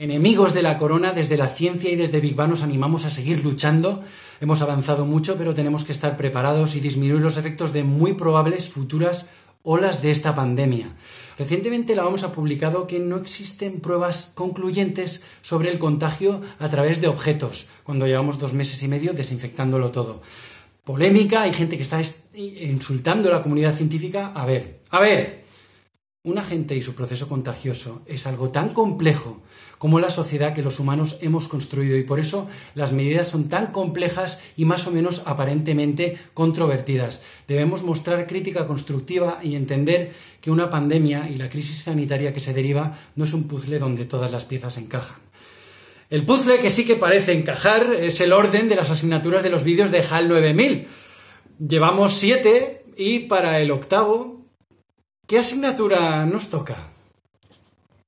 Enemigos de la corona, desde la ciencia y desde Big Bang nos animamos a seguir luchando. Hemos avanzado mucho, pero tenemos que estar preparados y disminuir los efectos de muy probables futuras olas de esta pandemia. Recientemente la OMS ha publicado que no existen pruebas concluyentes sobre el contagio a través de objetos, cuando llevamos dos meses y medio desinfectándolo todo. Polémica, hay gente que está insultando a la comunidad científica. A ver, a ver, un agente y su proceso contagioso es algo tan complejo como la sociedad que los humanos hemos construido y por eso las medidas son tan complejas y más o menos aparentemente controvertidas. Debemos mostrar crítica constructiva y entender que una pandemia y la crisis sanitaria que se deriva no es un puzzle donde todas las piezas encajan. El puzzle que sí que parece encajar es el orden de las asignaturas de los vídeos de HAL 9000. Llevamos siete y para el octavo ¿Qué asignatura nos toca?